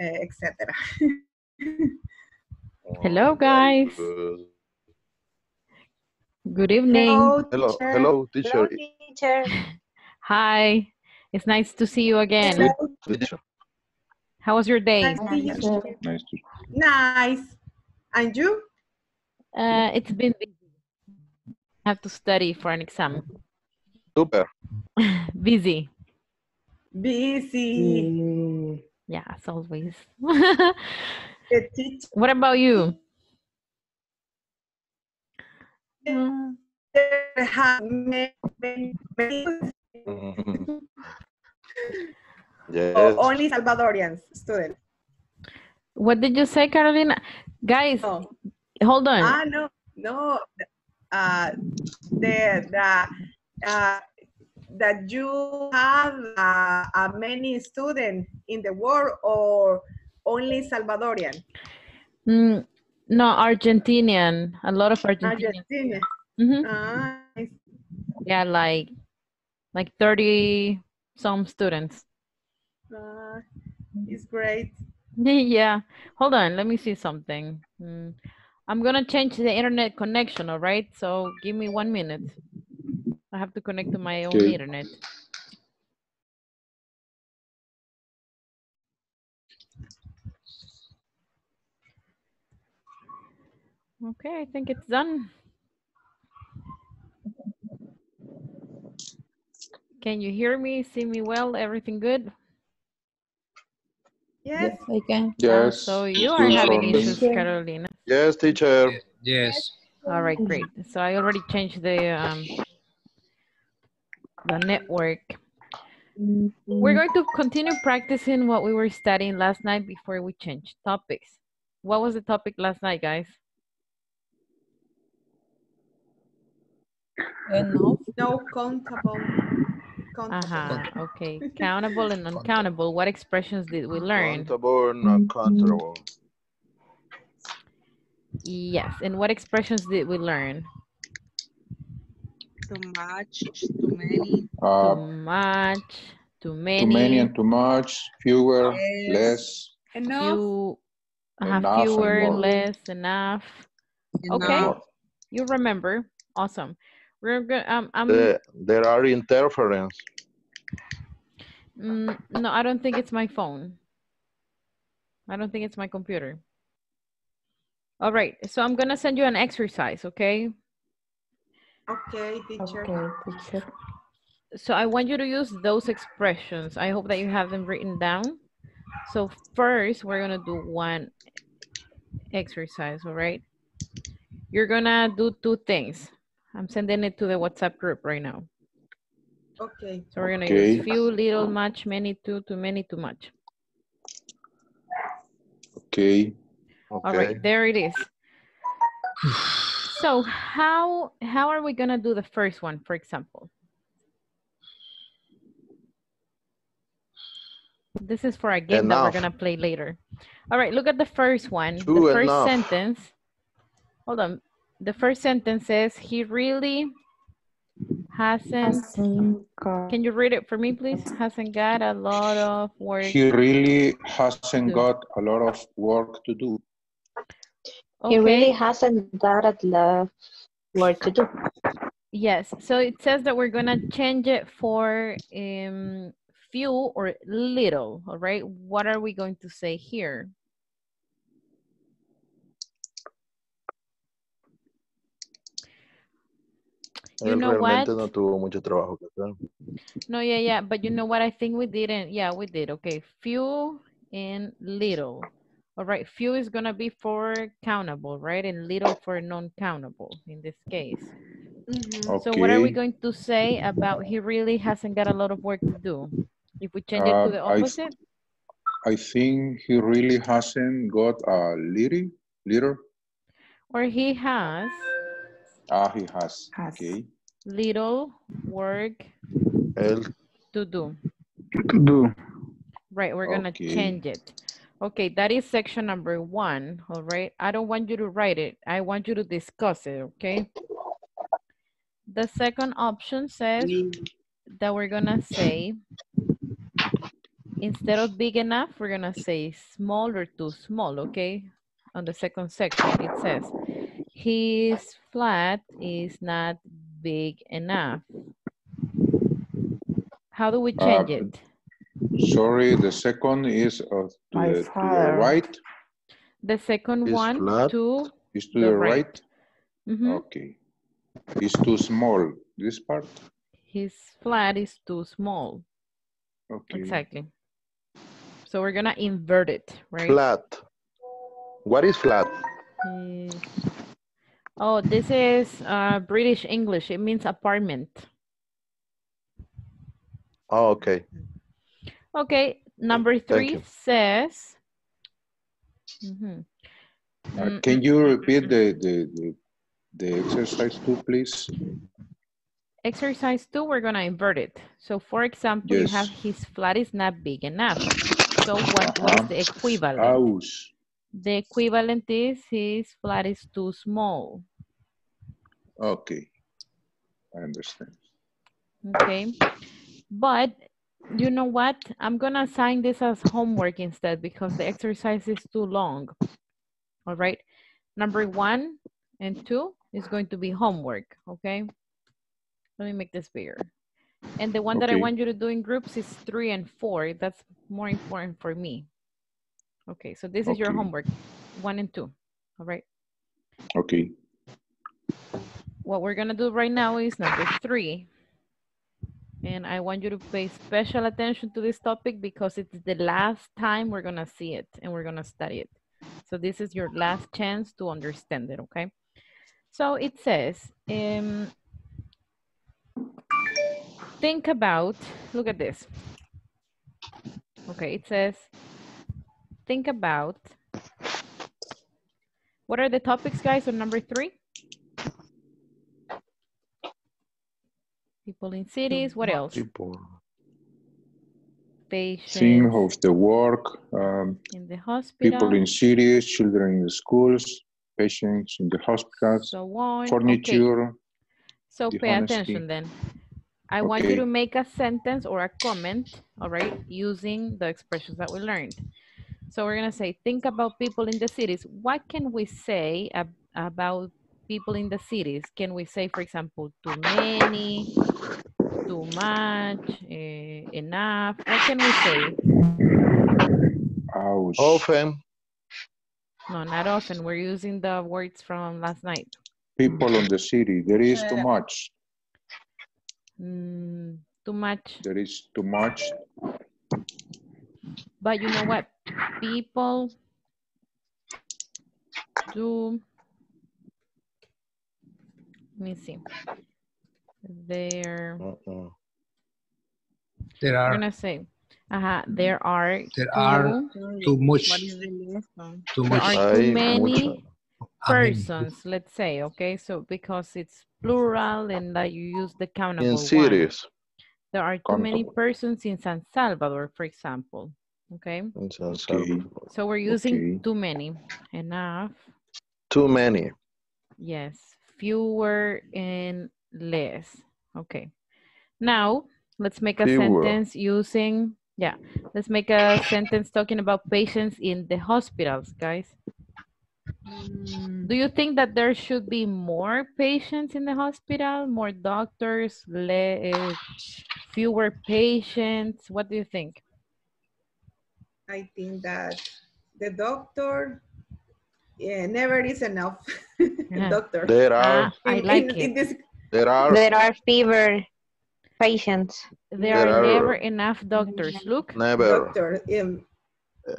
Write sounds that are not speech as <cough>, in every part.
uh, etc. Hello, guys. Good. Good evening. Hello, Hello, teacher. hello, teacher. teacher. <laughs> Hi. It's nice to see you again. Teacher. How was your day? Nice to you. Nice Nice. And you? Uh, it's been busy. I have to study for an exam. Super. <laughs> busy. Busy. Yeah, as always. <laughs> What about you? Have many, many, many Yes. or only Salvadorians students. What did you say, Carolina? Guys, No. hold on. Ah, no, no. Uh, the, the, uh, that you have uh, uh, many students in the world or only Salvadorian? Mm, no, Argentinian. A lot of Argentinian. Argentina. Mhm. Ah. Yeah, like like 30 some students. Ah, it's great. <laughs> yeah. Hold on, let me see something. Mm, I'm gonna change the internet connection, all right? So give me one minute. I have to connect to my own Okay. internet. Okay, I think it's done. Can you hear me, see me well? Everything good? Yes. I can. Yes. so you are having issues, Carolina. Yes, teacher. Yes. All right, great. So I already changed the um, the network. We're going to continue practicing what we were studying last night before we change topics. What was the topic last night, guys? Enough. No countable. countable. Uh-huh, okay. <laughs> Countable and uncountable. What expressions did we learn? Countable, not countable. Yes, and what expressions did we learn? Too much, too many. Too Uh, much, too many, too many and too much, fewer, Yes. less. Enough. few, uh, Enough and fewer, more. less, enough. Okay. Enough. You remember. Awesome. We're going um I'm The- there are interference. mm, no, I don't think it's my phone. I don't think it's my computer. All right. So I'm going to send you an exercise, okay? Okay, teacher. Okay, teacher. So I want you to use those expressions. I hope that you have them written down. So first, we're going to do one exercise, all right? You're going to do two things. I'm sending it to the WhatsApp group right now. Okay. So we're going to Okay. use few, little, much, many, too, too many, too much. Okay. All Okay. right, there it is. So how how are we gonna do the first one, for example? This is for a game that we're gonna play later. All right, look at the first one. the first enough. sentence. Hold on. The first sentence says he really hasn't. Hasn't got- Can you read it for me, please? Hasn't got a lot of work. He really hasn't got a lot of work to do. He really hasn't got a lot of work to do. Yes, so it says that we're gonna change it for um, few or little, all right? What are we going to say here? You Él know realmente what? no tuvo mucho trabajo que hacer. No, yeah, yeah, but you know what? I think we didn't. Yeah, we did. Okay, few and little. All right, few is gonna be for countable, right? And little for non-countable in this case. Mhm. So what are we going to say about he really hasn't got a lot of work to do? If we change it to Uh, the I th- opposite? I think he really hasn't got a little, little. Or he has Ah, he has. Has. Okay. little work Él to do. to do. Right, we're gonna Okay. change it. Okay, that is section number one, all right? I don't want you to write it. I want you to discuss it, okay? The second option says that we're gonna say instead of big enough, we're gonna say small or too small, okay? On the second section, it says, his flat is not big enough. How do we change Uh, it? Sorry, the second is uh, to, the, to the right. The second Is one, flat. two, Is to The the, right. right. mhm. Okay. It's too small. This part. his flat is too small. Okay. Exactly. So we're gonna invert it, right? Flat. What is flat? His- Oh, this is uh, British English. It means apartment. Oh, okay. Okay, number three says. Mhm. Uh, Mm, can mm, you mm, repeat mm, the, the, the, the exercise too, please? Exercise two, we're gonna invert it. So for example, you have his flat is not big enough. So what, what is Uh-huh. the equivalent? House. The equivalent is his flat is too small. Okay. I understand. Okay. But you know what? I'm gonna assign this as homework instead because the exercise is too long. All right. Number one and two is going to be homework. Okay. Let me make this bigger. And the one that I want you to do in groups is three and four. That's more important for me. Okay. So this is your homework, one and two. All right. Okay. What we're gonna do right now is number three. And I want you to pay special attention to this topic because it's the last time we're gonna see it and we're gonna study it. So this is your last chance to understand it, okay? So it says, um, think about, look at this. Okay, it says, think about, what are the topics, guys, on number three? People in cities, what else? People. Thing Patients of the work, um, in the hospital, people in cities, children in the schools, patients in the hospitals, so on. Okay, furniture. so pay honesty. attention then. I want you to make a sentence or a comment, all right, using the expressions that we learned. So we're gonna say, think about people in the cities. What can we say ab- about people in the cities? Can we say, for example, too many, too much, eh, enough? What can we say? House. Often. No, not often. We're using the words from last night. People in the city. There is too much. Mm, too much. There is too much. But you know what? People do. Let me see. There. Uh-uh. There We're are gonna say. Uh-huh, there are. there are too- too much What is the next one? too There are too many mucha. I mean, persons. Let's say. Okay, so because it's plural and that you use the countable In one. There are too many persons in San Salvador, for example. Okay, Okay. So we're using Okay. too many. Enough. Too many. Yes, fewer and less. Okay. Now, let's make a Fewer. sentence using, yeah, let's make a sentence talking about patients in the hospitals, guys. Do you think that there should be more patients in the hospital, more doctors, le- fewer patients? What do you think? I think that the doctor, yeah, never is enough. <laughs> Yeah. Doctor. There are, Ah, I like in- in it. this- there are, There are fever patients. There There are are- never enough doctors. Look, never Doctor, um,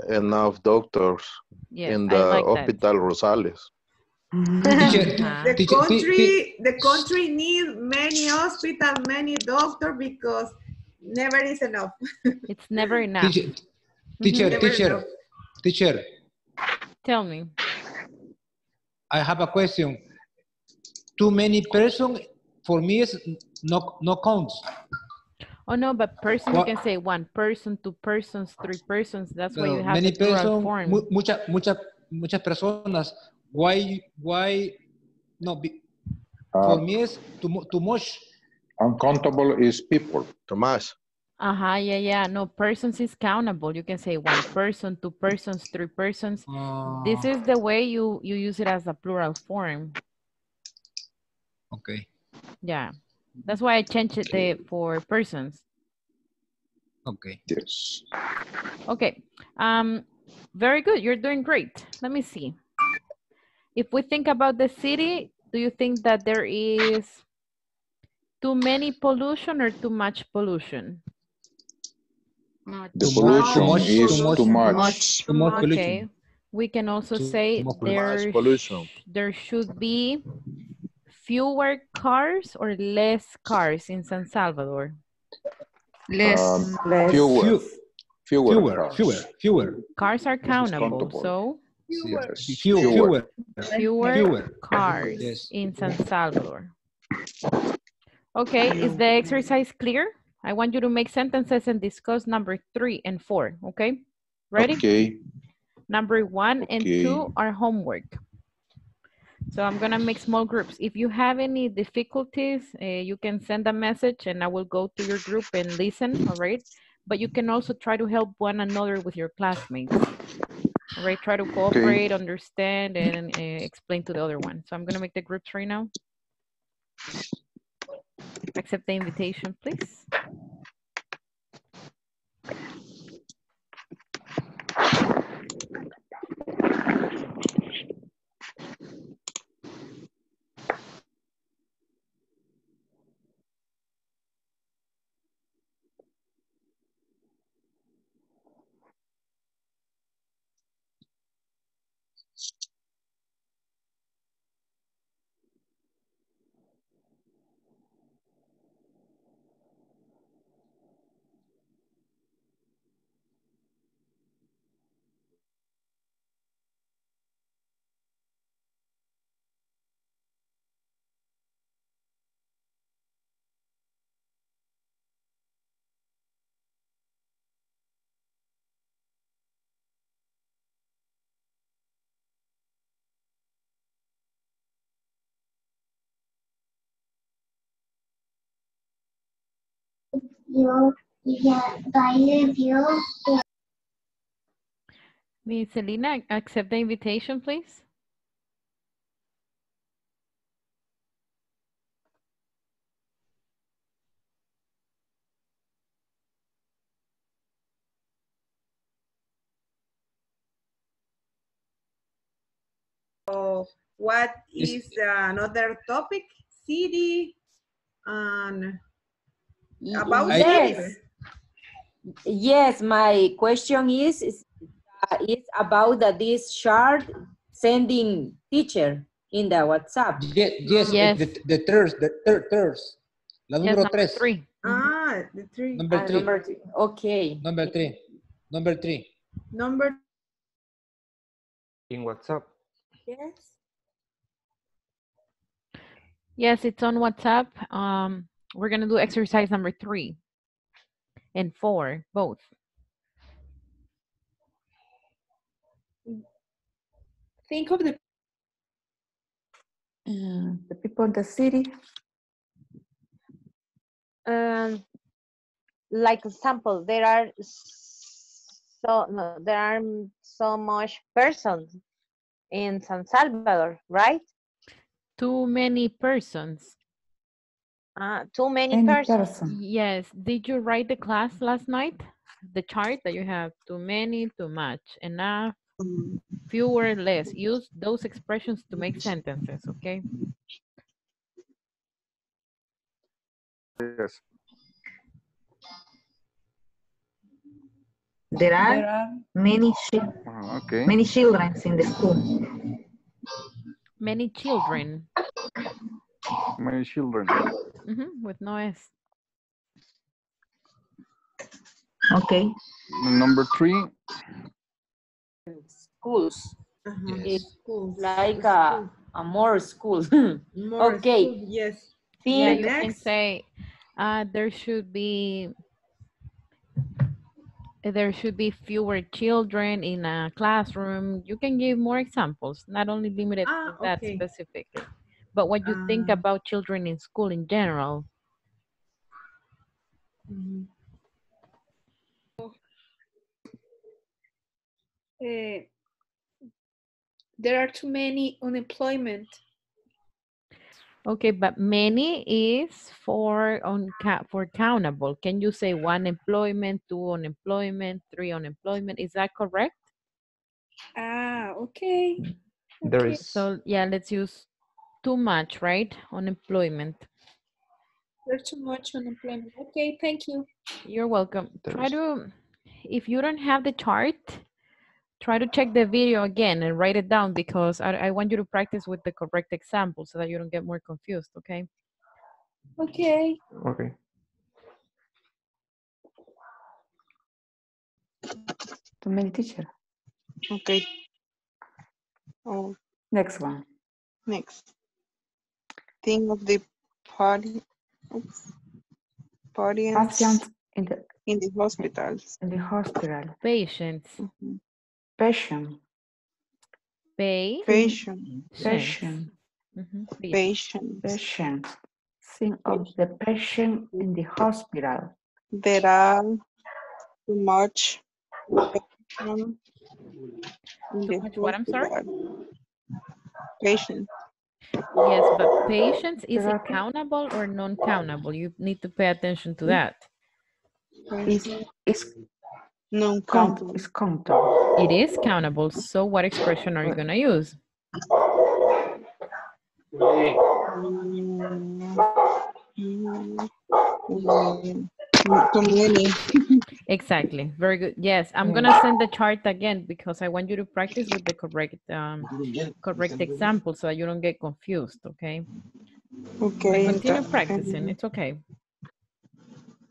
enough doctors yes, in the like that. Hospital Rosales. Uh-huh. <laughs> the country, the country needs many hospital, many doctor because never is enough. <laughs> It's never enough. Teacher, <laughs> teacher, Never teacher, Tell me. I have a question. Too many person for me is no no counts. Oh no, but person you can say one person, two persons, three persons. That's why you have many the person, form. mu- mucha, mucha, muchas personas. Why why no? be- For Uh, me is too too much. uncountable is people. Tomás, Uh-huh, yeah, yeah. No, persons is countable. You can say one person, two persons, three persons. This Uh, is the way you, you use it as a plural form. okay. Yeah. That's why I changed it the, for persons. Okay. Yes. Okay. Um, very good. You're doing great. Let me see. If we think about the city, do you think that there is too many pollution or too much pollution? The Too much, pollution too much, is too much, too too much. Too much Okay. pollution. We can also Too say much there, pollution. there should be fewer cars or less cars in San Salvador. Less. Um, Less. fewer, Few, fewer, fewer, cars. fewer, fewer. Cars are countable, countable. so Yes. Few, fewer, fewer fewer. cars Yes. in San Salvador. Okay, is the exercise clear? I want you to make sentences and discuss number three and four, okay? Ready? Okay. Number one and two are homework. So I'm gonna make small groups. If you have any difficulties, uh, you can send a message and I will go to your group and listen, all right? But you can also try to help one another with your classmates. All right, try to cooperate, understand, and uh, explain to the other one. So I'm gonna make the groups right now. Accept the invitation, please. Yo, ya, baile dio. Miss Selena, accept the invitation, please. So what Is- is another topic? City and about Yes. cities. Yes, my question is, is, uh, is about the, this chart sending teacher in the WhatsApp. Ye- Yes, Yes. the, the third, the third, third. La número number tres. three. Ah, the three. Number Ah, three. number three. Okay. Number three. Number three. Number in WhatsApp. Yes. Yes, it's on WhatsApp. Um, we're gonna do exercise number three and four, both. think of the uh, the people in the city. Um, like example, there are so no, there are so much persons in San Salvador, right? Too many persons. Uh, too many Any persons. person. Yes. Did you write the class last night? The chart that you have, too many, too much, enough, fewer, less. Use those expressions to make sentences, okay? Yes. There are There are many chil- Ah, okay. many children in the school. Many children, Many children. Mhm, with no S. Okay. Number three. Schools. uh-huh, It's schools. like a, a more school. <laughs> More okay. schools, Yes. Yeah, Think you can next. say, uh, there should be, there should be fewer children in a classroom. You can give more examples, not only limited Ah, to that okay. specifically but what you um, think ah. about children in school in general. Uh, there are too many unemployment. Okay, but many is for on for countable. Can you say one employment, two unemployment, three unemployment? Is that correct? Ah, okay. okay. There is so yeah. Let's use too much, right? Unemployment. There's too much unemployment. Okay, thank you. You're welcome. Try to, if you don't have the chart, try to check the video again and write it down because I, I want you to practice with the correct example so that you don't get more confused, okay? Okay. okay. Too many teacher. Okay. Oh, Next one. next. Think of the party. Oops. Patients Patients in the in the hospitals. in the hospital. Patients. Mhm. Patient. Pay. Patient, Patient. Mhm, patient. Patient. Think of the patient in the hospital. There are too much patient Too much what, I'm sorry? Patient, Yes, but patience is There it countable or non-countable? You need to pay attention to mm. that. Is is non count countable. is countable. It is countable, so what expression are you gonna use? Mm. Too many. <laughs> Exactly, very good. Yes, I'm gonna send the chart again because I want you to practice with the correct, um, correct example so that you don't get confused, okay? Okay. Continue th- practicing, it's okay.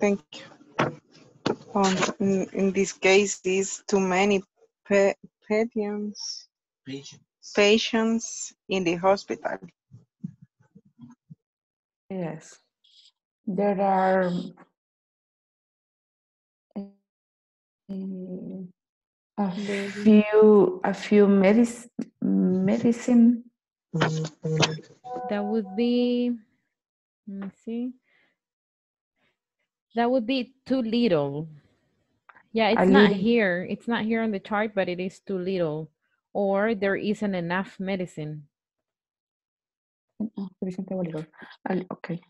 Thank you. Um, in, in this case, is too many pa- patients, patients in the hospital. Yes. There are Eh, a few a few medic medicine mm-hmm. That would be, let me see. That would be too little. Yeah, A it's not little. here. It's not here on the chart, but it is too little. Or there isn't enough medicine. Ah, Vicente Bolívar. Al- Okay.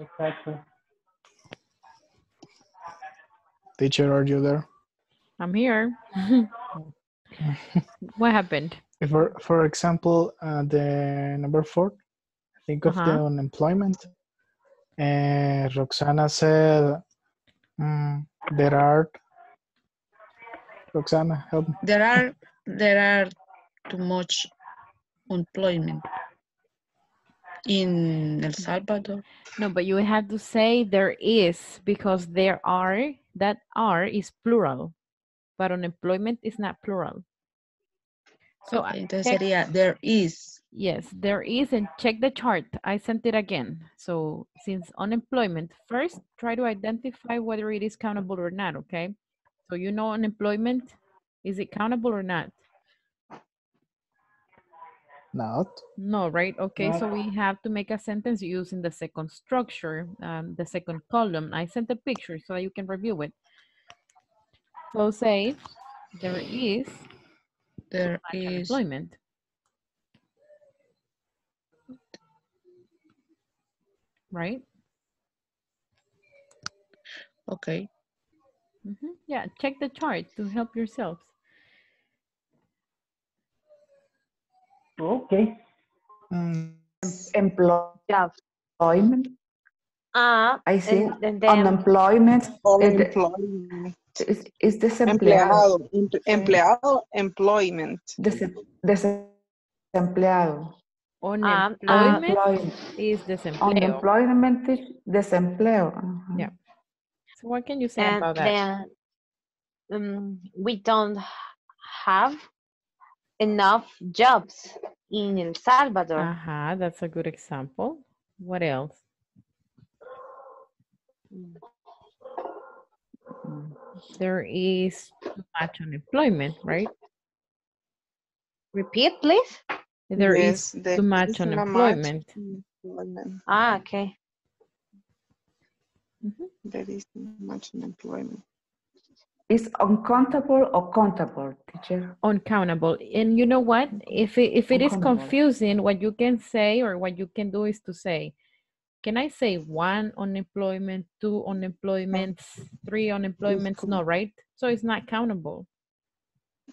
Exactly. Teacher, are you there? I'm here. <laughs> What happened? For, for example, uh, the number four, think of the Uh-huh. unemployment. Uh, Roxana said mm, there are, Roxana, help me. There are there are too much employment in El Salvador. No, but you have to say there is because there are, that are is plural, but unemployment is not plural. So Okay, entonces check- sería there is. Yes, there is, and check the chart. I sent it again. So since unemployment, first try to identify whether it is countable or not, okay? So you know unemployment, is it countable or not? Not. No, right? Okay, so we have to make a sentence using the second structure, um, the second column. I sent a picture so that you can review it. So say there is There much is unemployment. Right? okay. Mhm, Yeah, check the chart to help yourselves. Okay. Mm, Employ- Employment. Ah, I see. and, and Unemployment is, the- Unemployment. is, is desempleado. Empleado. em- Empleado. Employment. Dese- desempleado. Unemployment Unemployment. is desempleo. Unemployment is desempleo. Ajá. Yeah. So what can you say and about that? then um, we don't have enough jobs in El Salvador. Uh-huh, that's a good example. What else? There is too much unemployment, right? Repeat, please. There Yes, is there too much is not much unemployment. employment. Ah, okay. There is much unemployment. Is uncountable or countable, teacher? uncountable. And you know what? If it, if it is confusing, what you can say or what you can do is to say, can I say one unemployment, two unemployments, three unemployments? No, right? So it's not countable.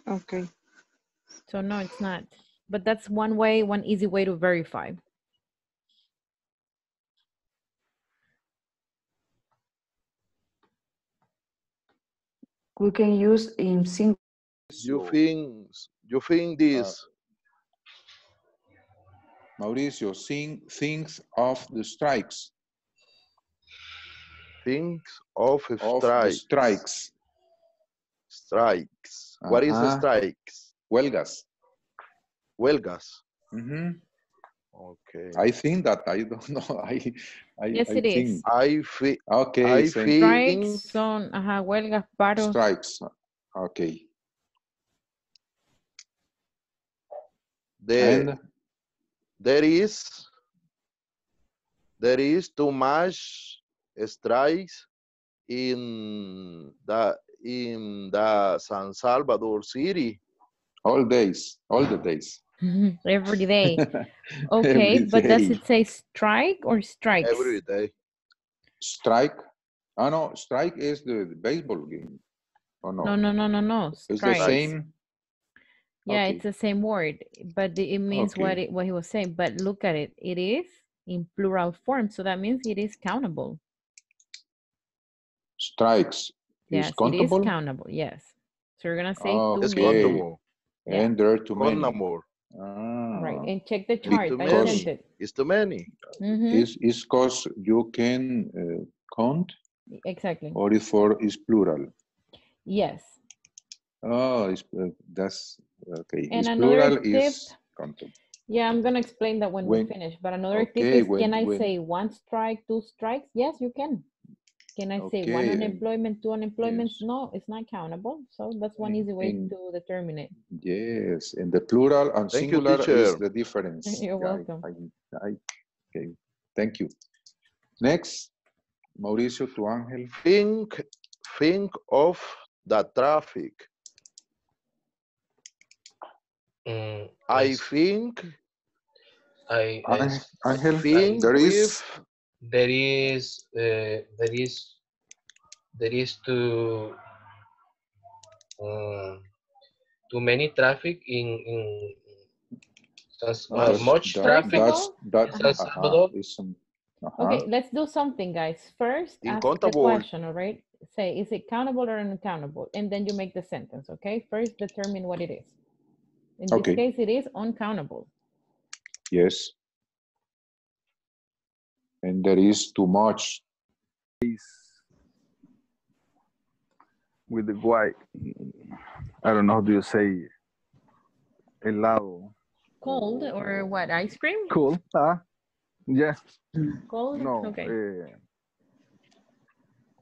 Okay. So no, it's not. But that's one way, one easy way to verify. We can use in single. You think you think this Mauricio, sing, things of the strikes. things of Of the strikes. strikes. Strikes. What is Ajá. strikes? Huelgas. Huelgas. Mhm. Okay. I think that I don't <laughs> know. I, I, Yes, I it is. think. I feel Okay, I feel- Strikes son, ajá, huelgas, paros. strikes. Okay. there And there is there is too much strikes in the in the San Salvador city. all days, all the days. <laughs> Every day. <laughs> Okay, Every but does it say strike or strikes? Every day. Strike. Oh no, strike is the, the baseball game. Oh no, No, no, no, no, no. it's the same. Yeah, Okay. it's the same word, but it means what it what he was saying. But look at it, it is in plural form, so that means it is countable. Strikes Yes, is countable. is countable. Yes. So you're gonna say Oh, too It's countable. Yeah. And there are too many. Countable. Right, Ah, and check the It's chart. too I many. sent it. It's too many. Mhm, is is cause you can uh, count Exactly. or is for is plural? Yes. Oh, it's, uh, that's okay. And is another plural tip. is countable. Yeah, I'm gonna explain that when, When- we finish. But another tip is, when- can I when- say one strike, two strikes? Yes, you can. Can I say one Okay, unemployment, two unemployments? yes. No, it's not countable. So that's one In- easy way in- to determine it. Yes, and the plural and Thank you, singular is teacher. the difference. <laughs> You're Yeah, I- welcome. I, I, okay, thank you. Next, Mauricio to Ángel. Think think of the traffic. Mm, I yes, think I, Ángel, yes, Ángel, think there is with there is uh, there is there is too um, too many traffic in in San- uh, much that- traffic That's that. San uh-huh, some- uh-huh. Okay, let's do something, guys. First, ask the question, all right? Say, is it countable or uncountable? And then you make the sentence, okay? First, determine what it is. In this case, it is uncountable. Yes. And there is too much. with the white. I don't know how do you say helado. Cold or what? Ice cream? Cool. Huh? Yeah. Cold? No. Okay. eh,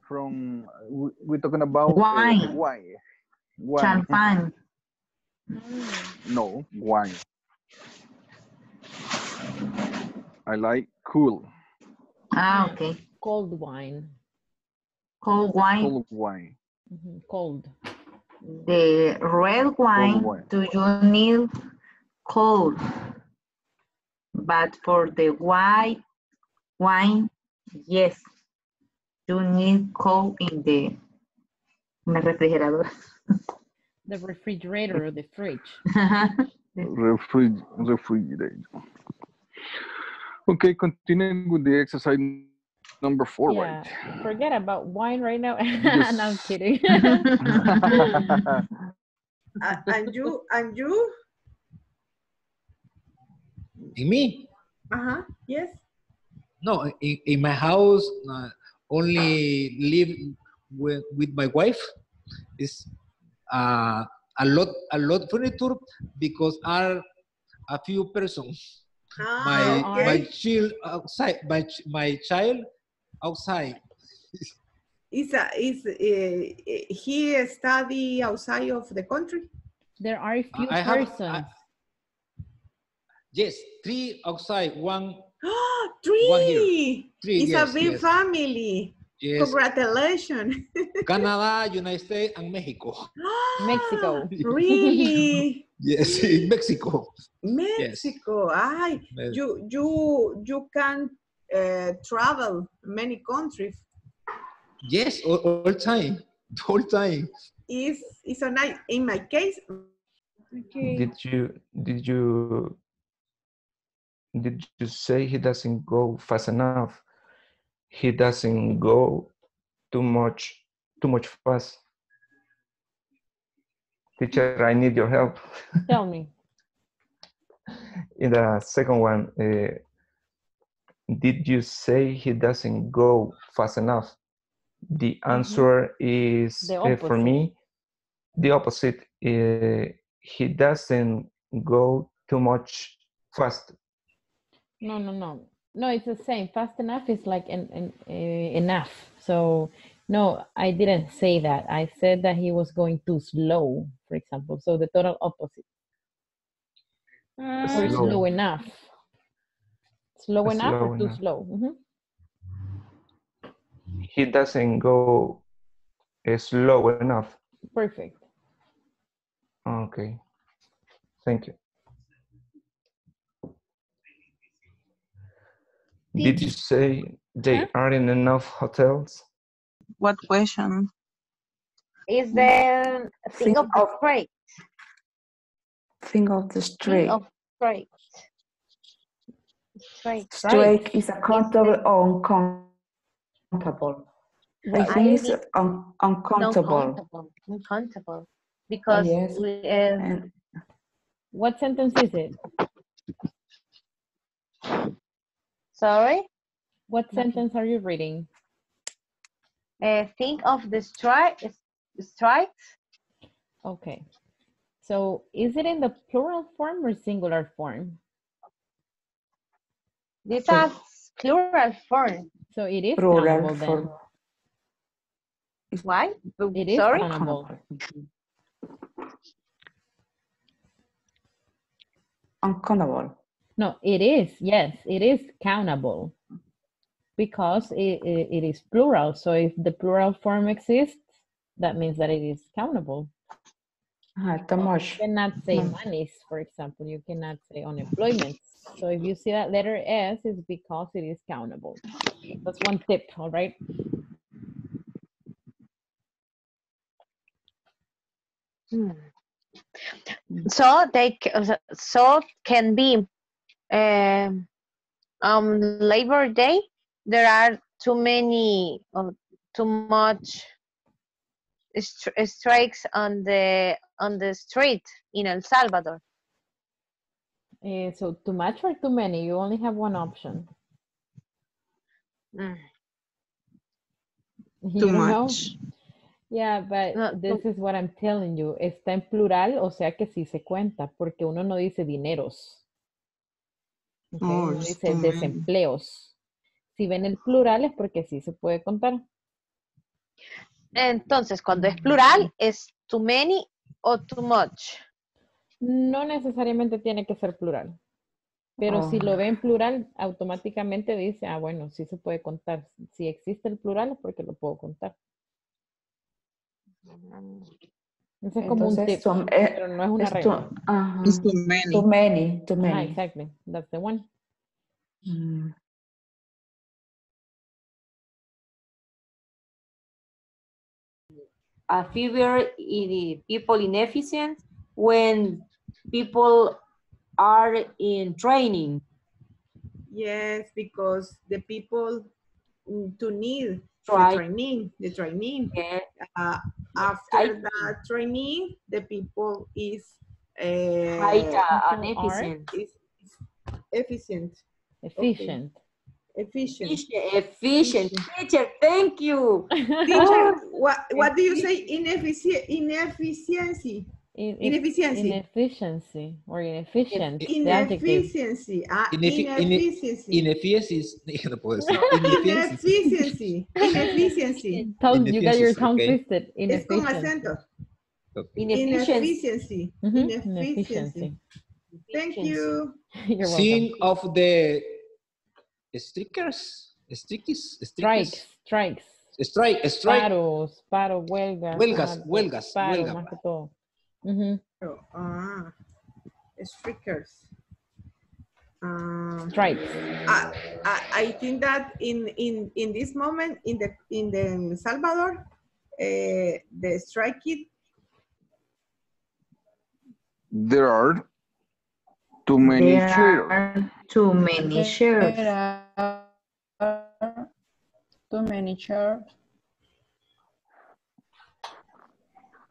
from we- we're talking about Wine. Uh, wine. Wine. Champagne. No, wine. I like cool. Ah, okay. Cold wine. Cold wine. Cold wine. Mhm, Cold. The red wine, wine. do you need cold? But for the white wine, yes, you need cold in the in the refrigerador. The refrigerator or the fridge. <laughs> Refrig refrigerator. Okay, continuing with the exercise number four, yeah. right? Forget about wine right now. <laughs> Yes. no, I'm kidding. <laughs> <laughs> Uh, and you, and you, In me? uh-huh, yes. No, in, in my house, uh, only live with, with my wife. Is uh, a lot, a lot furniture because are a few persons. My Ah, my okay. child outside, my my child outside. Is, a, is uh, he study outside of the country? there are a few I have- persons. Yes, three outside, one <gasps> Ah, One here. three. Three, It's yes, a big yes. family. Yes. Congratulations. Canada, <laughs> United States, and Mexico. <gasps> Mexico. really? <laughs> Yes, in Mexico. Mexico. Ay, Yes. you you you can uh, travel many countries. Yes, all, all time, all time. Is is a nice. In my case, okay. Did you did you did you say he doesn't go fast enough? He doesn't go too much too much fast. Teacher, I need your help. <laughs> Tell me. In the second one, uh, did you say he doesn't go fast enough? The answer is The uh, for me the opposite. Uh, he doesn't go too much fast. No, no, no. No, it's the same. Fast enough is like en, en, eh, enough. So, no, I didn't say that. I said that he was going too slow, for example. So the total opposite. Or slow, Slow. enough. Slow enough Slow or too enough. slow? Mhm. He doesn't go uh, slow enough. Perfect. Okay. Thank you. Did you say there aren't enough hotels? What question? Is the thing of the straight. Think of the Thing straight. of straight. Straight. Straight is accountable or uncountable. I I think it's think un- No, uncountable. Uncountable. Because Yes. we, uh, And What sentence is it? Sorry, What sentence are you reading? uh, think of the strike, strike. Okay. So is it in the plural form or singular form? This is plural form. So it is plural countable then. form. Why? It is Sorry? countable. Uncountable. No, it is. Yes, it is countable because it, it, it is plural. So if the plural form exists, that means that it is countable. Ah. You cannot say monies, for example. You cannot say unemployment. So if you see that letter S, it's because it is countable. That's one tip, all right? Hmm. So they so can be um um Labor Day. There are too many uh, too much stri- strikes on the on the street in El Salvador. Eh, so too much or too many? You only have one option. Mm. Too don't know? much. Yeah, but this is what I'm telling you. Está en plural, o sea que sí se cuenta, porque uno no dice dineros. Oh, dice desempleos. Si ven el plural es porque sí se puede contar. Entonces, cuando es plural, es too many o too much. No necesariamente tiene que ser plural. Pero si Oh. lo ve en plural, automáticamente dice, ah, bueno, sí se puede contar. Si existe el plural es porque lo puedo contar. Ese es como un tip, son- eh, pero no es una es regla. too- ajá. It's too many. Too many. Too Ah, exactly. That's the one. Mm. a fever in people inefficient when people are in training. Yes, because the people to need the training, the training. Yeah. Uh, after the training, the people is uh, Right, uh, People inefficient. is, is efficient. Efficient. Efficient. Efficient, efficient. Teacher, thank you. Teacher, <laughs> what, what do you say ineffici- inefficiency? In- in- Inefficiency. Inefficiency or inefficient. Inefficiency. Ah, Inefi- ine- inefficiency. Ineficiencia. <laughs> No puedo decir. <laughs> Ineficiencia. Inefficiency. Inefficiency. Tongue, you got your Inefficiency, tongue okay. twisted. Es con Inefficient. acento. Inefficiency. Inefficiency. Mhm, Inefficiency. Inefficiency. Thank you. You're welcome. Think of the stickers. Stickies. Strikes. Stickers. Strikes. Strike, strike. Paros, paros, huelgas. Huelgas, ajá, huelgas, Paros, huelga. más que todo. Ujú. Ah, strikers. Uh, Strikes. I, I, I think that in, in, in this moment, in the, in the El Salvador, uh, the strike it, There are too many There chairs. are too many shares. There are too many chairs.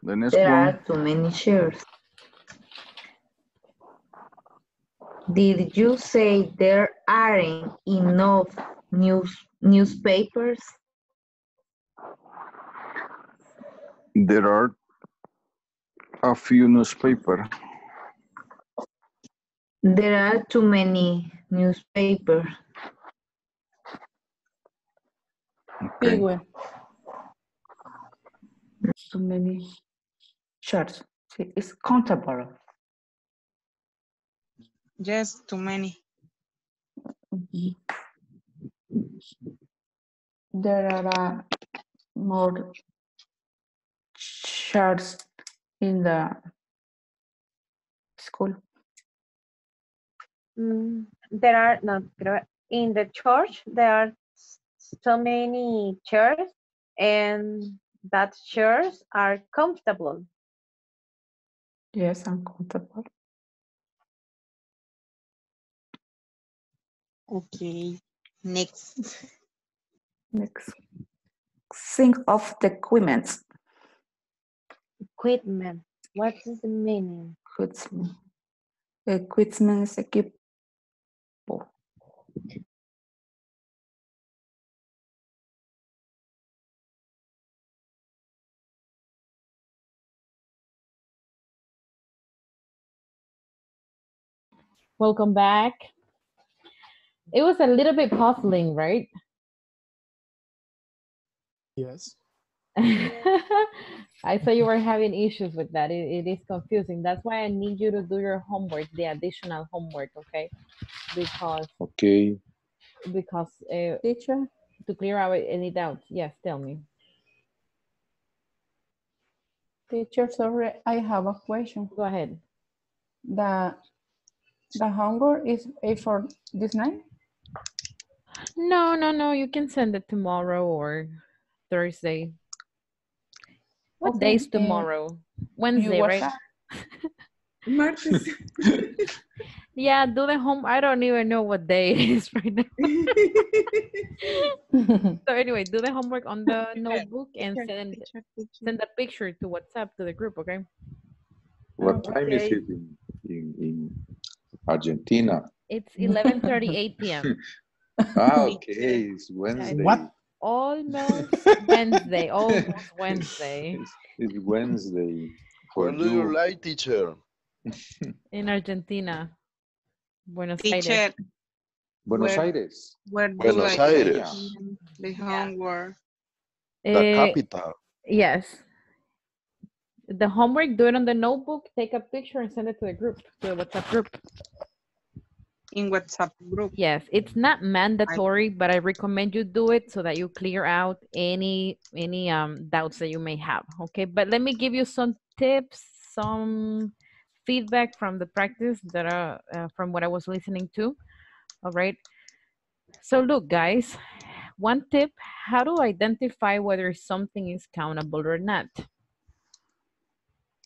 The next There one. are too many shares. Did you say there aren't enough news newspapers? There are a few newspaper. There are too many newspapers. Okay. Pigwe. Too many shirts. Sí, It's countable. Yes, too many. There are uh, more shirts in the school. Mm, there are not in the church there are so many chairs and that chairs are comfortable. Yes, uncomfortable. Okay, next. <laughs> Next. Think of the equipment. Equipment. What is the meaning? Equipment. Equipment equipo. Welcome back. It was a little bit puzzling, right? Yes. <laughs> I saw you were having issues with that. It, it is confusing. That's why I need you to do your homework, the additional homework, okay? Because Okay. because uh, Teacher, to clear out any doubts. Yes, tell me. teacher, sorry, I have a question. Go ahead. The the homework is A for this night? No, no, no. You can send it tomorrow or Thursday. What Okay, day is uh, tomorrow? You Wednesday, right? WhatsApp? <laughs> Martes. <laughs> Yeah, do the home. I don't even know what day it is <laughs> right now. so anyway, do the homework on the notebook and send teacher, teacher. send a picture to WhatsApp to the group, okay? What time is it in, in, in Argentina? It's 11:38 p.m. <laughs> Ah, okay, it's Wednesday. What? Almost <laughs> Wednesday. Almost Wednesday It's, it's Wednesday for Where do you you. like, teacher? <laughs> in Argentina, Buenos Aires. Buenos Where- Aires. where do Buenos I Aires, the homework? the Eh, capital. Yes. The homework, do it on the notebook, take a picture and send it to the group, to the WhatsApp group. In WhatsApp group. Yes, it's not mandatory, but I recommend you do it so that you clear out any any um doubts that you may have. Okay, but let me give you some tips, some feedback from the practice that are uh, from what I was listening to. All right. So look, guys, one tip: how to identify whether something is countable or not.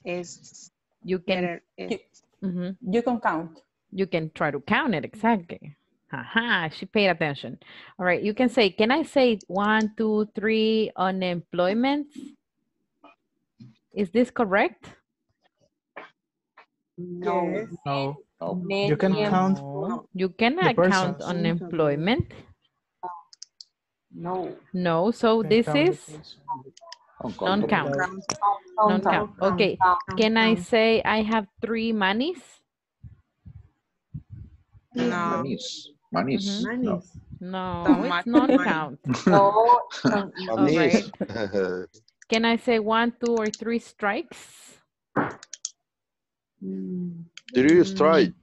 Is You can better. is- Mhm. You can count. You can try to count it exactly. Haha, she paid attention. All right, you can say, can I say one, two, three unemployment? Is this correct? No. Yes. No. No. You can count No, you cannot count unemployment. No. No, so this count the is person. non-count. Count. Non-count. Okay, can I say I have three monies? No. Manis. Manis. No. No, Don't it's non-count. No. All right. Can I say one, two, or three strikes? Three strike.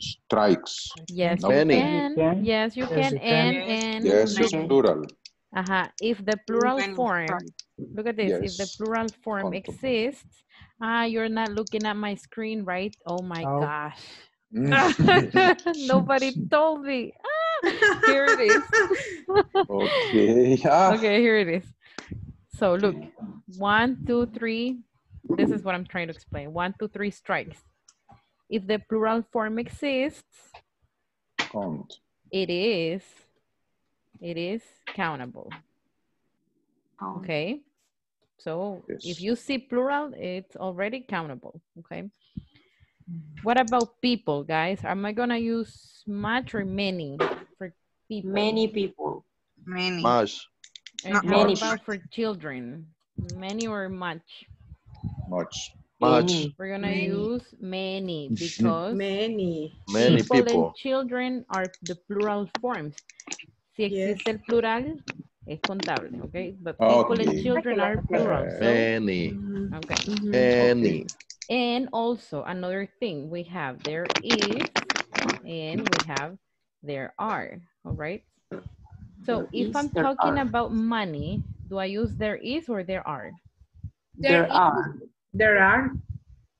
Strikes. Yes, you No. Many. can. can. Yes, you Yes, can. you can. And and Yes, it's plural. Uh-huh. If the plural form, strikes. Look at this, if the plural form Countable. exists, ah, you're not looking at my screen, right? Oh my Oh. gosh. Mm. <laughs> <laughs> Nobody told me. Ah, here it is. <laughs> okay. Ah, okay, here it is. So look, one, two, three. This is what I'm trying to explain. One, two, three strikes. If the plural form exists, count. it is, it is countable. Okay. So if you see plural, it's already countable. Okay. What about people, guys? Am I gonna use much or many for people? Many people. Many. Much. And Not how much. about for children? Many or much? Much. Much. Many. We're gonna Many. use many <laughs> because Many. Many people, people. and children are the plural forms. Si Yes. existe el plural, es contable, okay? But people and children are plural. So, Many. Mhm. okay. Mhm. Any. And also another thing, we have there is and we have there are, all right? So There if I'm talking are. about money, do I use there is or there are? There There are. There are.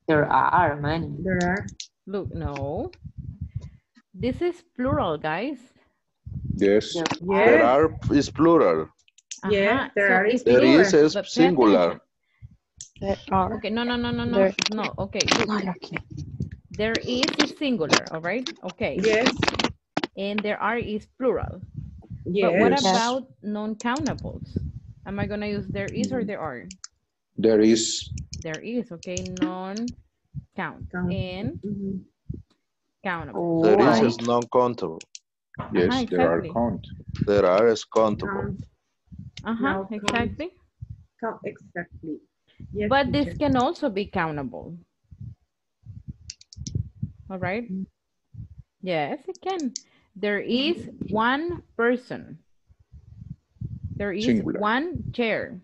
There are many. There are. Look, no. This is plural, guys. Yes. There There are is plural. Yes, Ajá, there so are is There you- is is singular. attention. There are. Okay, no, no, no, no, no, There- no. Okay, there is is singular, all right? Okay. Yes. And there are is plural. Yes. But what about non-countables? Am I gonna use there is or there are? There is. There is, okay, non-count Count. and Mhm. countable. There is is non-countable. Yes, Ajá, there are count. There are is countable. Count. Uh-huh, Now exactly. Count. Exactly. Yes, But this can also be countable. All right? Yes, it can. There is one person. There is Singular. one chair.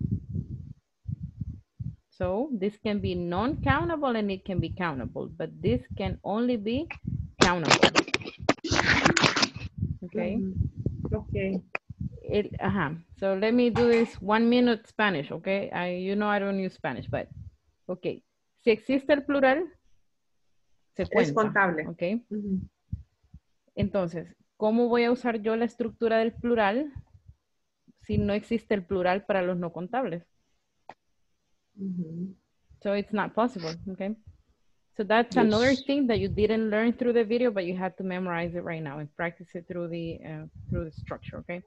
So this can be non-countable and it can be countable, but this can only be countable. Okay? Okay. It, uh-huh. So let me do this one minute Spanish, okay? I, you know I don't use Spanish, but, okay. Si existe el plural, se Es cuenta, contable. ok? Mhm. Entonces, ¿cómo voy a usar yo la estructura del plural si no existe el plural para los no contables? So it's not possible, okay? So that's another thing that you didn't learn through the video, but you had to memorize it right now and practice it through the uh, through the structure, okay?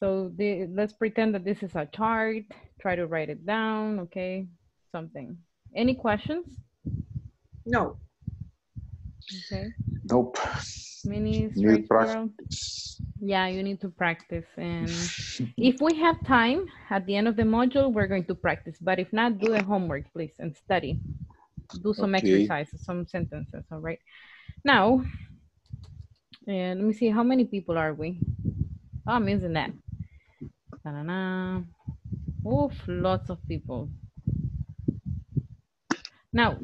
So the, let's pretend that this is a chart. Try to write it down, okay? Something. Any questions? No. Okay. Nope. Mini Need practice. Yeah, you need to practice. And if we have time at the end of the module, we're going to practice. But if not, do the homework, please, and study. Do some Okay. exercises, some sentences, all right? Now, and let me see, how many people are we? Oh, I'm using that. Ta-da-da. Oof, lots of people. Now,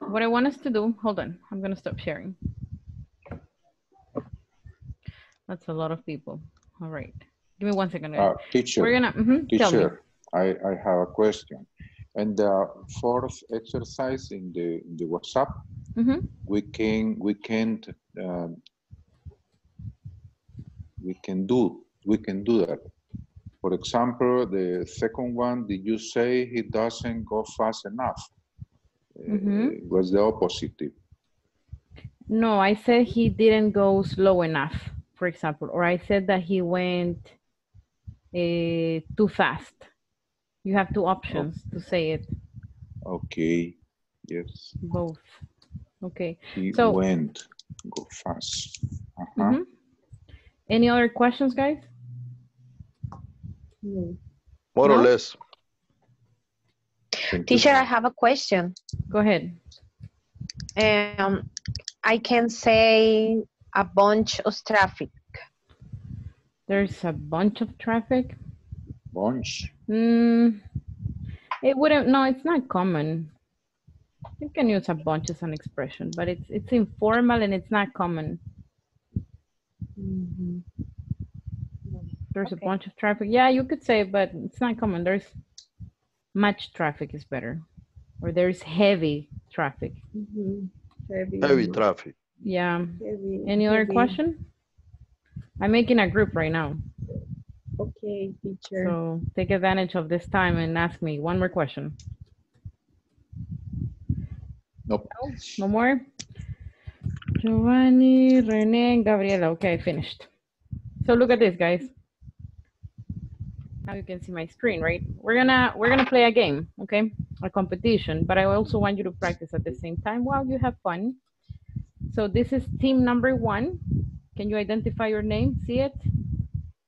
what I want us to do, hold on, I'm gonna stop sharing. That's a lot of people. All right. Give me one second. Uh, teacher. We're gonna, tell me. Teacher, I, I have a question. And the fourth exercise in the, in the WhatsApp, Mhm. we can, we can, um, we can do, we can do that. For example, the second one, did you say he doesn't go fast enough? Uh, Mhm. was the opposite. No, I said he didn't go slow enough, for example, or I said that he went uh, too fast. You have two options to say it, Okay, yes, both. Okay. he So- went, go fast. Uh-huh. Mhm. Any other questions, guys? No. More or less. Thank you. Teacher, I have a question. Go ahead. Um, I can say a bunch of traffic. There's a bunch of traffic. Bunch. Mm, it wouldn't, no, it's not common. You can use a bunch as an expression, but it's it's informal and it's not common. There's a bunch of traffic. Yeah, you could say, but it's not common. There's much traffic is better. Or there's heavy traffic. Mhm. Heavy. Heavy traffic. Yeah. Heavy, Any other heavy. question? I'm making a group right now. Okay, teacher. So take advantage of this time and ask me one more question. Nope. No more? Giovanni, Rene, Gabriela. Okay, finished. So look at this, guys. Now you can see my screen, right? We're gonna we're gonna play a game, okay? A competition, but I also want you to practice at the same time while you have fun. So this is team number one. Can you identify your name? See it?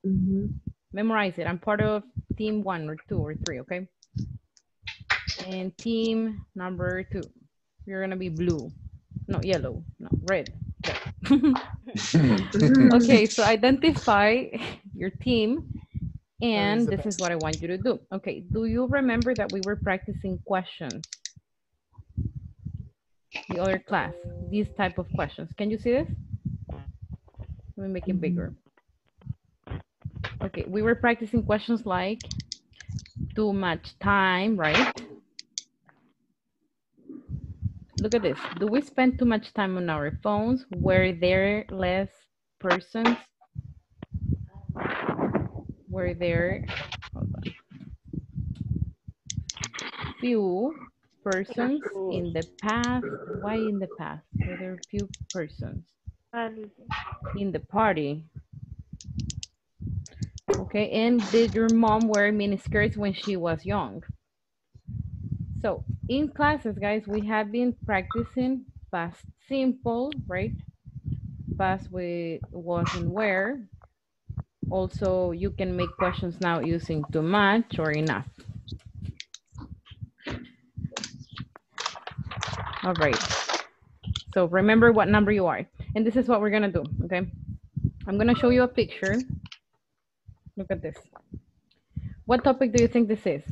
Mm-hmm. Memorize it. I'm part of team one or two or three, okay? And team number two. You're gonna be blue, not yellow, no red. <laughs> okay, so identify your team, and this is what I want you to do. Okay, do you remember that we were practicing questions? The other class, these type of questions. Can you see this? Let me make it bigger. Okay, we were practicing questions like too much time, right? Look at this. Do we spend too much time on our phones? Were there less persons? Were there hold on. few persons in the past? Why in the past? Were there few persons in the party? Okay, and did your mom wear miniskirts when she was young? So in classes, guys, we have been practicing past simple, right? Past with was and where. Also, you can make questions now using too much or enough. All right. So remember what number you are. And this is what we're gonna do, okay? I'm gonna show you a picture. Look at this. What topic do you think this is?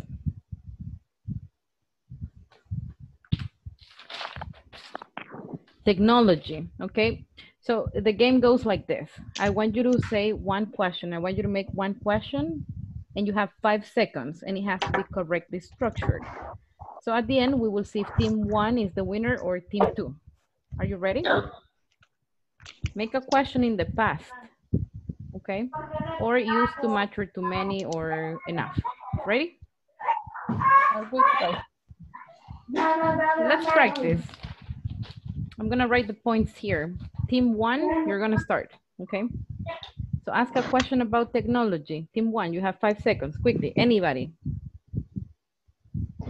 Technology, okay? So the game goes like this. I want you to say one question. I want you to make one question and you have five seconds and it has to be correctly structured. So at the end, we will see if team one is the winner or team two. Are you ready? Make a question in the past, okay? Or use too much or too many or enough. Ready? Let's practice. I'm gonna write the points here. Team one, you're gonna start, okay? So ask a question about technology. Team one, you have five seconds, quickly, anybody.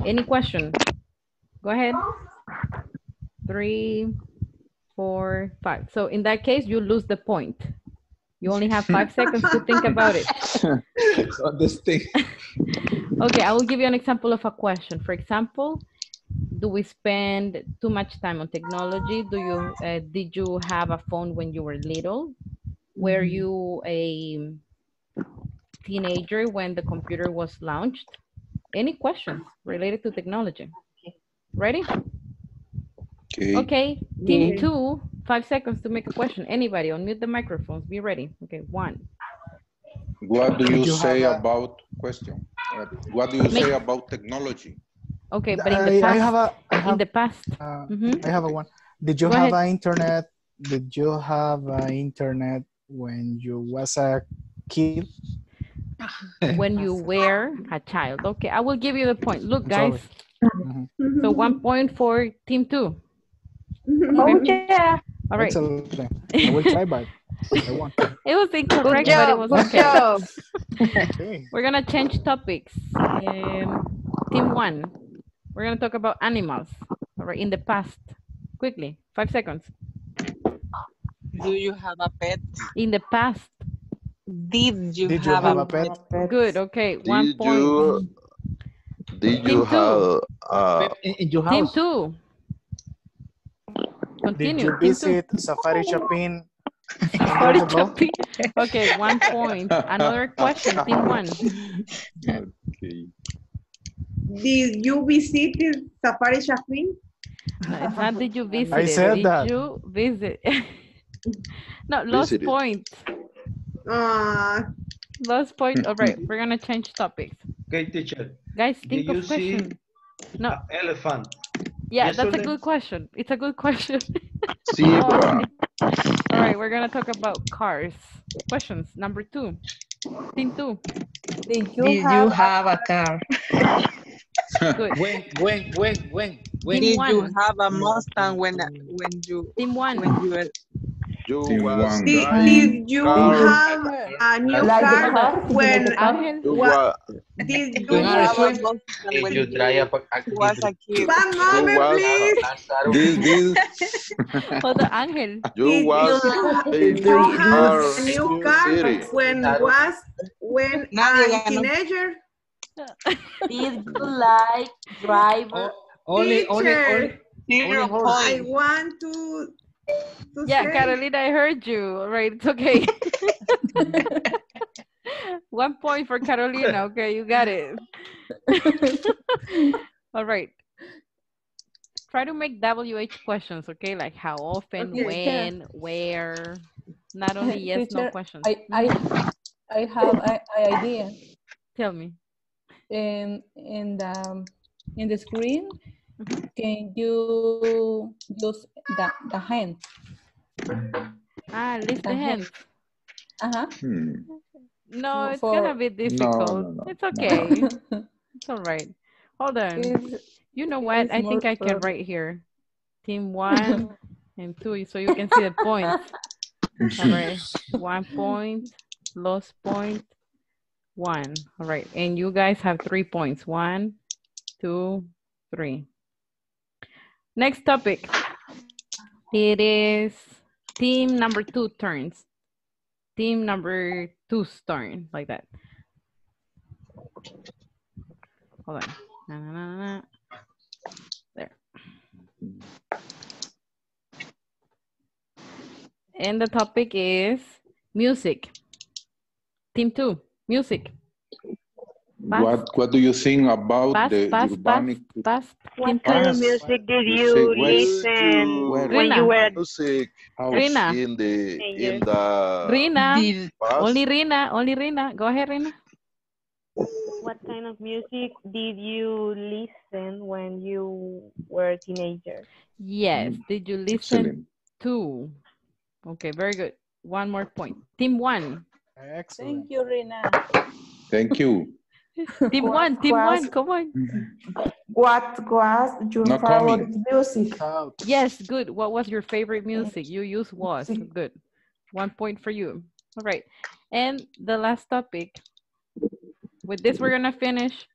Any question? Go ahead. Three, four, five. So in that case, you lose the point. You only have five <laughs> seconds to think about it. <laughs> on this thing. <laughs> Okay, I will give you an example of a question. For example, do we spend too much time on technology? Do you uh, did you have a phone when you were little? Were you a teenager when the computer was launched? Any questions related to technology? Ready? Okay. Okay, team Yeah. two, five seconds to make a question. Anybody, unmute the microphones. Be ready. Okay, one. What do you You say a- about question? Uh, what do you say about technology? Okay, but in the past, I have a I in the past. uh, Mhm. I have a one. Did you Go have ahead. an internet? Did you have an internet when you was a kid? <laughs> when you were a child. Okay, I will give you the point. Look, I'm sorry. guys. So one point for team two. Oh, Okay. yeah. All right. Excellent. I will try, but I won. <laughs> It was incorrect, but it was okay. Okay. <laughs> We're gonna change topics. Um, team one, we're gonna talk about animals. All right, in the past. Quickly, five seconds. Do you have a pet? In the past. Did you, Did you have, have a a pet? Good. Okay, one Did point. you did Team you two. have uh in, in your Team house. Two. Did you Team two. visit Safari Shopping? <laughs> Safari years shopping. Okay, one point. Another question. Team one. Okay. Did you visit Safari Shopping? No, it's not did you visit I it. said did that. you visit? <laughs> no, lost Visited. point. Uh, Lost point. All right, we're gonna change topics. Okay, teacher. Guys, Did think you of see question. No, elephant? Yeah, that's a yesterday? good question. It's a good question. <laughs> Zebra. All right, we're gonna talk about cars. Questions. Number two. Team two. Did you Did you have, have a car? <laughs> Good. When, when, when, when, when? Team Did you have a Mustang when when you Team one. when you were You was. Did, did you have a new Like car car, when get the car? Ángel. You was did you When have a swim, Mustang Did when you try a, a was a kid? one moment was- please This, <laughs> this, Hold on, Ángel. you Did was you, did you have car a new car city. when was when a teenager? Did you like driver? o- only, only, Teacher. only, Zero only horse. I point. want to to Yeah, say Carolina, I heard you. All right, it's okay. <laughs> One point for Carolina. Okay, you got it. <laughs> All right. Try to make WH questions, okay? Like how often, Okay. when, where. Not only yes, no questions. I, I, mm-hmm. I have an idea. Tell me. In, in the, um, in the screen. Can you use the, the hand? Ah, lift the The hand. hand. Uh-huh. hmm. No, it's For- gonna be difficult. no, no, It's no. okay. <laughs> It's all right. Hold on. It's- You know what? I think I can for- write here. Team <laughs> one and two, so you can see the points. <laughs> All right. One point, lost point, one. All right. And you guys have three points. One, two, three. Next topic. It is team number two turns. Team number two's turn, like that. Hold on. Na, na, na. There. And the topic is music. Team two, music. Pass. What, what do you think about Pass, the pass, pass, urbanic? pass. Team What kind of music did you you listen where- when you were Music How Rina. in the in the Rina. Did, past. Only Rina. Only Rina. Go ahead, Rina. What kind of music did you listen when you were a teenager? Yes. Mm, Did you listen Excellent. to? Okay, very good. One more point. Team one. Excellent. Thank you, Rina. Thank you. <laughs> Team What one. Team was- one. Come on. What was your No favorite coming. music? Out. Yes, good. What was your favorite music? You use was. Good. One point for you. All right. And the last topic. With this, we're going to finish.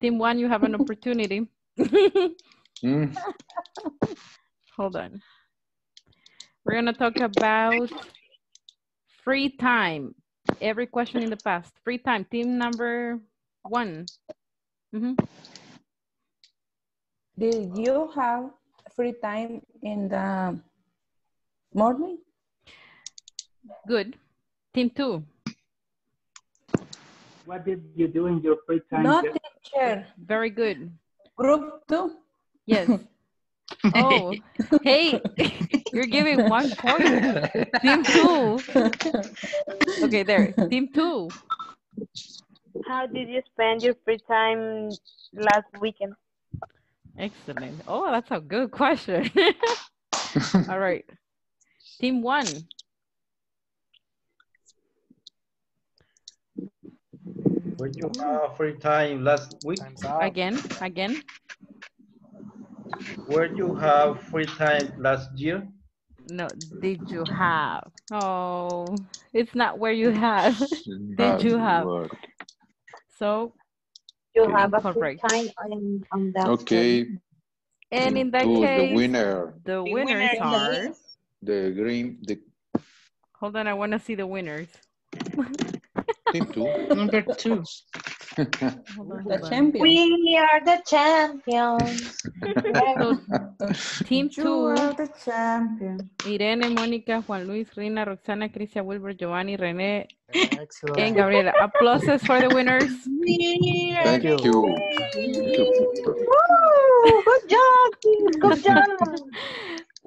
Team one, you have an opportunity. <laughs> Mm, <laughs> Hold on. We're going to talk about free time. Every question in the past. Free time. Team number one. Mm -hmm. Did you have free time in the morning? Good. Team two. What did you do in your free time? No, Jeff? teacher. Very good. Group two. Yes. <laughs> Oh, hey, you're giving one point. Team two. <laughs> Okay, there. Team two. How did you spend your free time last weekend? Excellent. Oh, that's a good question. <laughs> All right. Team one. Where you have free time last week? Again, again. Where you have free time last year? No, did you have? Oh, it's not where you have. <laughs> did you have? word. So, You Okay. have a free time on, on that. Okay, and in that case, the winner, the The winners winner are. is- the green, the Hold on, I want to see the winners. team two. number two. The hold on. champion. We are the champions. Team You two. are the champion. Irene, Mónica, Juan Luis, Rina, Roxana, Cristian, Wilber, Giovanni, René, and Excellent. Gabriela. Applauses for the winners. <laughs> Thank you. Thank you. Woo! Good job. Good <laughs> job.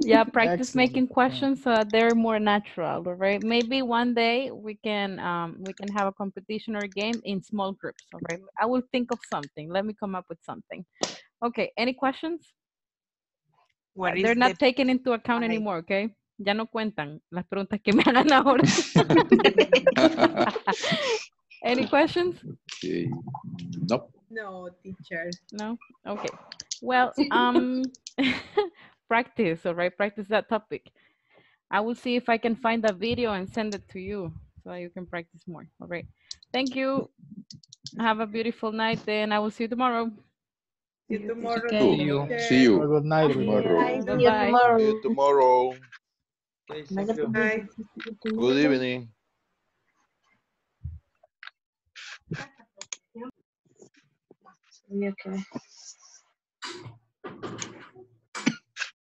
Yeah <laughs> practice Excellent. making questions so that they're more natural all right maybe one day we can um we can have a competition or a game in small groups all right i will think of something let me come up with something okay any questions What is they're not the taken into account pie? anymore okay ya no cuentan las preguntas que me hagan <laughs> ahora <laughs> any questions Okay. Nope. No, teacher. No? Okay. Well, um, practice, all right? Practice that topic. I will see if I can find a video and send it to you so that you can practice more. All right. Thank you. Have a beautiful night, and I will see you tomorrow. See you tomorrow. See you. See you. Have a good night. everyone. Tomorrow. Bye-bye. See you tomorrow. Okay, thank you. Bye. Good evening. Okay.